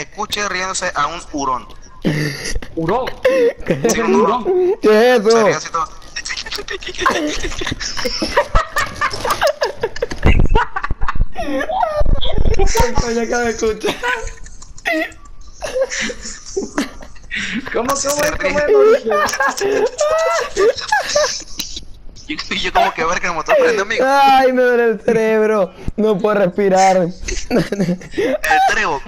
Este escuche riéndose a un hurón. Hurón. Sí, un hurón. ¿Qué es eso? ríe así todo. Coño, acabo de escuchar. ¿Cómo, se es? ¿Cómo ríe. es, Yo, yo como que ver que el motor prende amigo. Ay, me duele el cerebro. No puedo respirar. El trebo,